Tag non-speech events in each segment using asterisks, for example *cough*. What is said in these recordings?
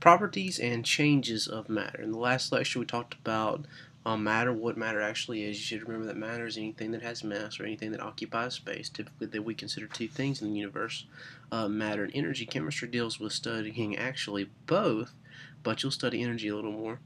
properties and changes of matter. In the last lecture, we talked about um, matter, what matter actually is. You should remember that matter is anything that has mass or anything that occupies space. Typically, that we consider two things in the universe: uh, matter and energy. Chemistry deals with studying actually both, but you'll study energy a little more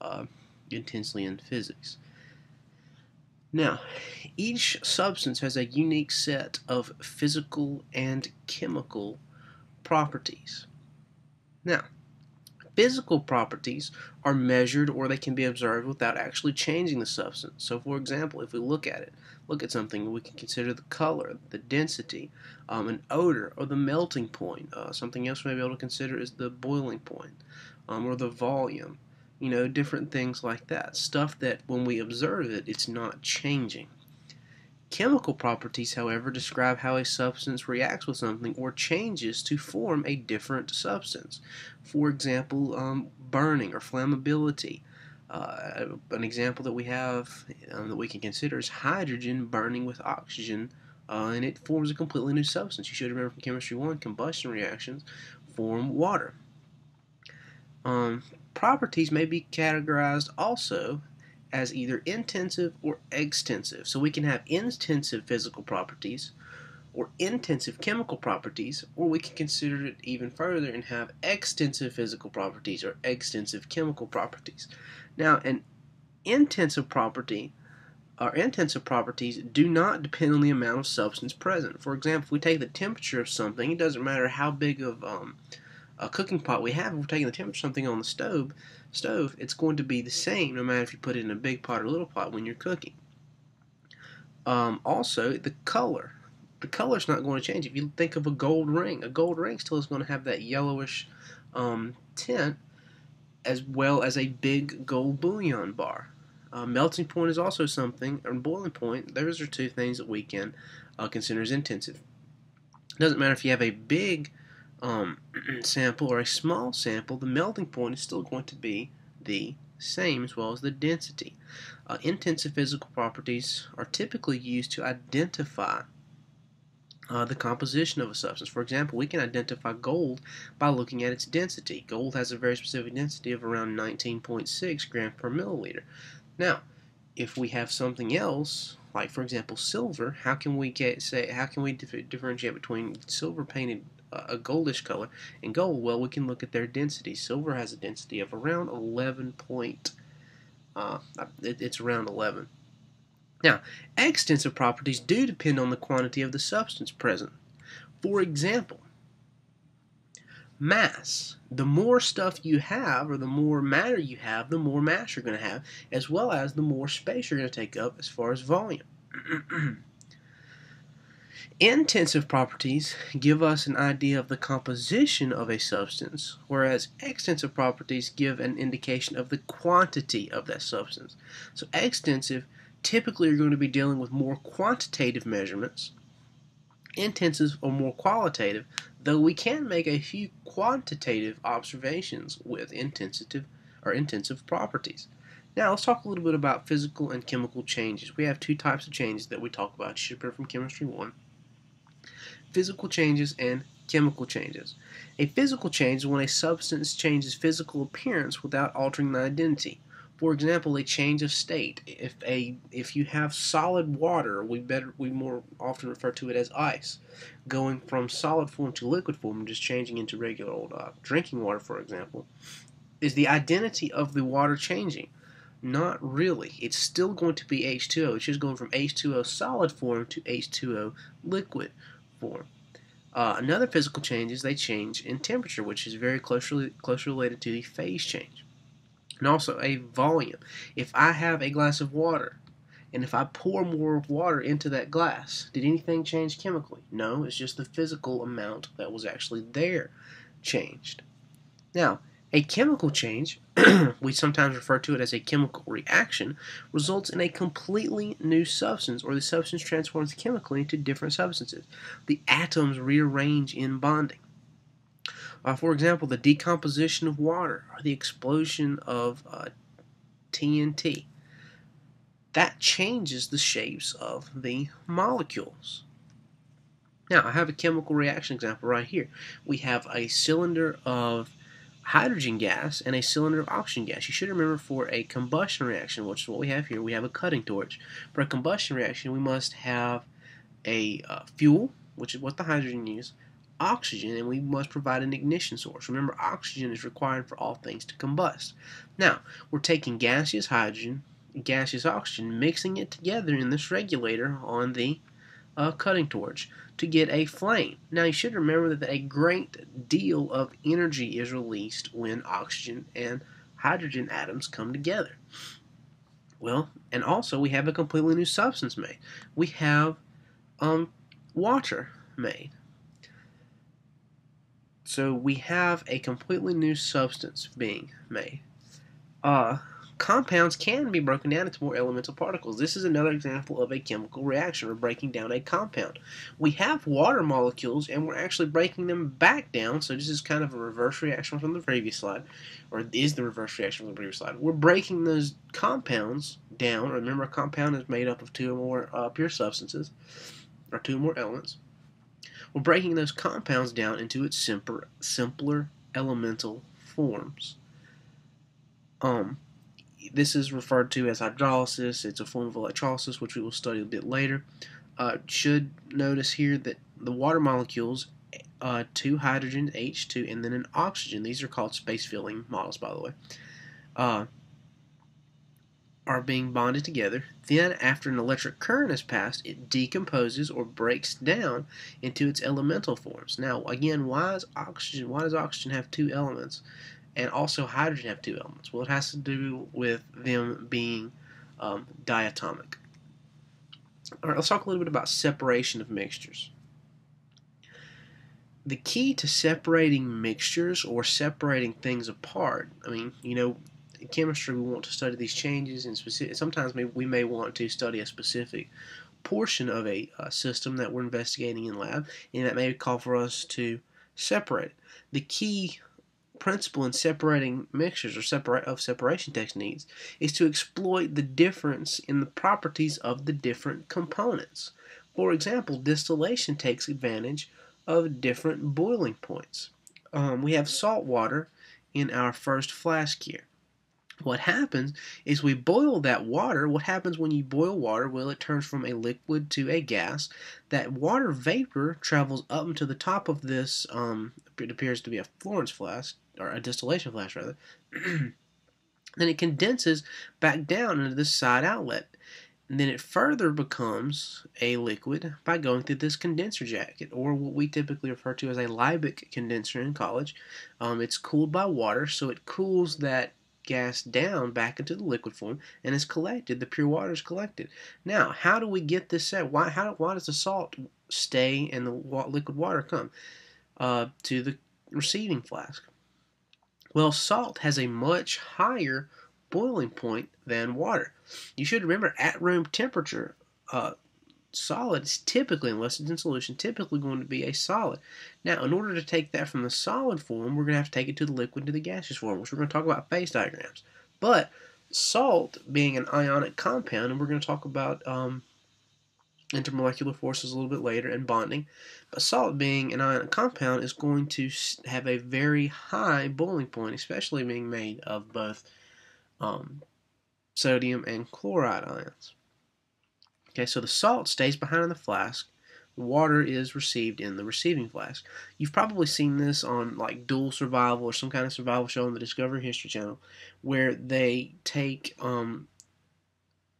uh, intensely in physics. Now, each substance has a unique set of physical and chemical properties. Now, physical properties are measured or they can be observed without actually changing the substance. So, for example, if we look at it, look at something, we can consider the color, the density, um, an odor, or the melting point. Uh, something else we may be able to consider is the boiling point, um, or the volume. You know, different things like that. Stuff that when we observe it, it's not changing. Chemical properties, however, describe how a substance reacts with something or changes to form a different substance. For example, um, burning or flammability. Uh, an example that we have um, that we can consider is hydrogen burning with oxygen, uh, and it forms a completely new substance. You should remember from Chemistry 1 combustion reactions form water. Um, properties may be categorized also as either intensive or extensive. So we can have intensive physical properties or intensive chemical properties, or we can consider it even further and have extensive physical properties or extensive chemical properties. Now, an intensive property or intensive properties do not depend on the amount of substance present. For example, if we take the temperature of something, it doesn't matter how big of um, a cooking pot we have, if we're taking the temperature of something on the stove, stove, it's going to be the same no matter if you put it in a big pot or a little pot when you're cooking. Um, also, the color. The color's not going to change. If you think of a gold ring, a gold ring still is going to have that yellowish um, tint as well as a big gold bullion bar. Uh, melting point is also something, and boiling point, those are two things that we can uh, consider as intensive. It doesn't matter if you have a big um, *clears throat* sample or a small sample, the melting point is still going to be the same as well as the density. Uh, intensive physical properties are typically used to identify uh, the composition of a substance. For example, we can identify gold by looking at its density. Gold has a very specific density of around 19.6 grams per milliliter. Now, if we have something else, like for example silver, how can we get say how can we differentiate between silver painted a goldish color. And gold, well, we can look at their density. Silver has a density of around 11 point, uh, it, it's around 11. Now, extensive properties do depend on the quantity of the substance present. For example, mass. The more stuff you have, or the more matter you have, the more mass you're going to have, as well as the more space you're going to take up as far as volume. *clears throat* Intensive properties give us an idea of the composition of a substance, whereas extensive properties give an indication of the quantity of that substance. So extensive typically are going to be dealing with more quantitative measurements. Intensive are more qualitative, though we can make a few quantitative observations with intensive or intensive properties. Now let's talk a little bit about physical and chemical changes. We have two types of changes that we talk about. You should from Chemistry 1 physical changes and chemical changes. A physical change is when a substance changes physical appearance without altering the identity. For example, a change of state. If a if you have solid water, we better we more often refer to it as ice, going from solid form to liquid form, just changing into regular old uh, drinking water, for example, is the identity of the water changing? Not really. It's still going to be H2O. It's just going from H2O solid form to H2O liquid Uh, another physical change is they change in temperature, which is very closely, closely related to the phase change. And also a volume. If I have a glass of water, and if I pour more water into that glass, did anything change chemically? No, it's just the physical amount that was actually there changed. Now, a chemical change, *clears throat* we sometimes refer to it as a chemical reaction, results in a completely new substance, or the substance transforms chemically into different substances. The atoms rearrange in bonding. Uh, for example, the decomposition of water, or the explosion of uh, TNT. That changes the shapes of the molecules. Now, I have a chemical reaction example right here. We have a cylinder of hydrogen gas and a cylinder of oxygen gas. You should remember for a combustion reaction, which is what we have here, we have a cutting torch. For a combustion reaction, we must have a uh, fuel, which is what the hydrogen is, oxygen, and we must provide an ignition source. Remember, oxygen is required for all things to combust. Now, we're taking gaseous hydrogen, gaseous oxygen, mixing it together in this regulator on the uh, cutting torch to get a flame. Now you should remember that a great deal of energy is released when oxygen and hydrogen atoms come together. Well, and also we have a completely new substance made. We have um, water made. So we have a completely new substance being made. Uh, compounds can be broken down into more elemental particles. This is another example of a chemical reaction. We're breaking down a compound. We have water molecules and we're actually breaking them back down. So this is kind of a reverse reaction from the previous slide, or is the reverse reaction from the previous slide. We're breaking those compounds down. Remember, a compound is made up of two or more uh, pure substances, or two or more elements. We're breaking those compounds down into its simpler, simpler elemental forms. Um, this is referred to as hydrolysis. It's a form of electrolysis, which we will study a bit later. Uh, should notice here that the water molecules, uh, two hydrogen, H2, and then an oxygen, these are called space filling models, by the way, uh, are being bonded together. Then, after an electric current has passed, it decomposes or breaks down into its elemental forms. Now, again, why is oxygen? Why does oxygen have two elements? And also hydrogen have two elements? Well, it has to do with them being um, diatomic. All right, let's talk a little bit about separation of mixtures. The key to separating mixtures or separating things apart, I mean, you know, in chemistry we want to study these changes and specific, sometimes we may want to study a specific portion of a uh, system that we're investigating in lab, and that may call for us to separate. The key principle in separating mixtures or separate of separation techniques is to exploit the difference in the properties of the different components. For example, distillation takes advantage of different boiling points. Um, we have salt water in our first flask here. What happens is we boil that water. What happens when you boil water? Well, it turns from a liquid to a gas. That water vapor travels up into the top of this, um, it appears to be a Florence flask, or a distillation flask rather, *clears throat* then it condenses back down into this side outlet. And then it further becomes a liquid by going through this condenser jacket, or what we typically refer to as a Liebig condenser in college. Um, it's cooled by water, so it cools that gas down back into the liquid form and is collected. The pure water is collected. Now, how do we get this set? Why, how, why does the salt stay and the liquid water come uh, to the receiving flask? Well, salt has a much higher boiling point than water. You should remember at room temperature, uh, solid is typically, unless it's in solution, typically going to be a solid. Now, in order to take that from the solid form, we're going to have to take it to the liquid to the gaseous form, which we're going to talk about phase diagrams. But salt being an ionic compound, and we're going to talk about um, intermolecular forces a little bit later and bonding. But salt being an ionic compound is going to have a very high boiling point, especially being made of both um, sodium and chloride ions. Okay, so the salt stays behind in the flask. Water is received in the receiving flask. You've probably seen this on like dual survival or some kind of survival show on the Discovery History Channel, where they take um,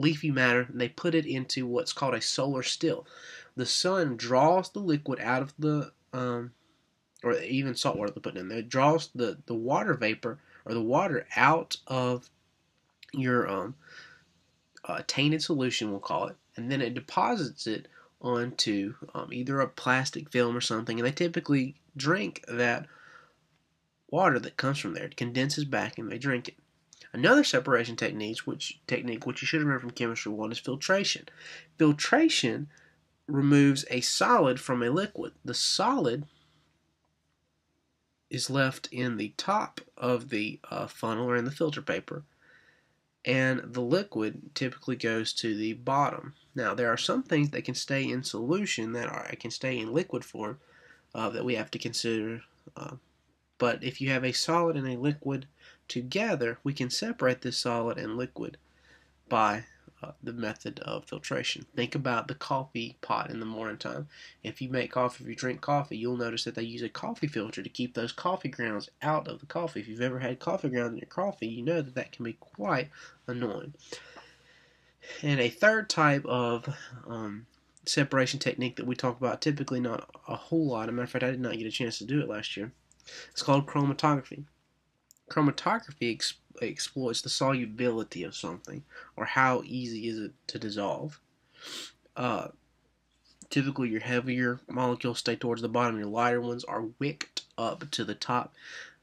leafy matter and they put it into what's called a solar still. The sun draws the liquid out of the, um, or even salt water they put in there, it draws the, the water vapor or the water out of your um, uh, tainted solution, we'll call it, and then it deposits it onto um, either a plastic film or something, and they typically drink that water that comes from there. It condenses back and they drink it. Another separation technique, which technique which you should remember from chemistry one, is filtration. Filtration removes a solid from a liquid. The solid is left in the top of the uh, funnel or in the filter paper, and the liquid typically goes to the bottom. Now, there are some things that can stay in solution that are can stay in liquid form uh, that we have to consider uh, But if you have a solid and a liquid together, we can separate this solid and liquid by uh, the method of filtration. Think about the coffee pot in the morning time. If you make coffee, if you drink coffee, you'll notice that they use a coffee filter to keep those coffee grounds out of the coffee. If you've ever had coffee grounds in your coffee, you know that that can be quite annoying. And a third type of um, separation technique that we talk about, typically not a whole lot. As a matter of fact, I did not get a chance to do it last year. It's called chromatography. Chromatography ex exploits the solubility of something, or how easy is it to dissolve. Uh, typically, your heavier molecules stay towards the bottom, your lighter ones are wicked up to the top.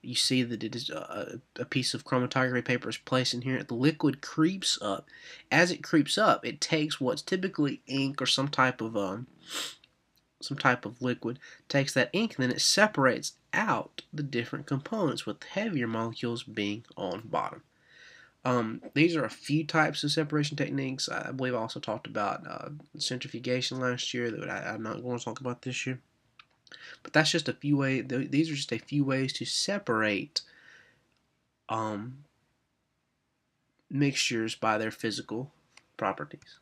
You see that it is a, a piece of chromatography paper is placed in here. The liquid creeps up. As it creeps up, it takes what's typically ink or some type of um, some type of liquid, takes that ink, and then it separates out the different components, with heavier molecules being on bottom. Um, these are a few types of separation techniques. I believe I also talked about uh, centrifugation last year that I, am not going to talk about this year. But that's just a few ways. These are just a few ways to separate um, mixtures by their physical properties.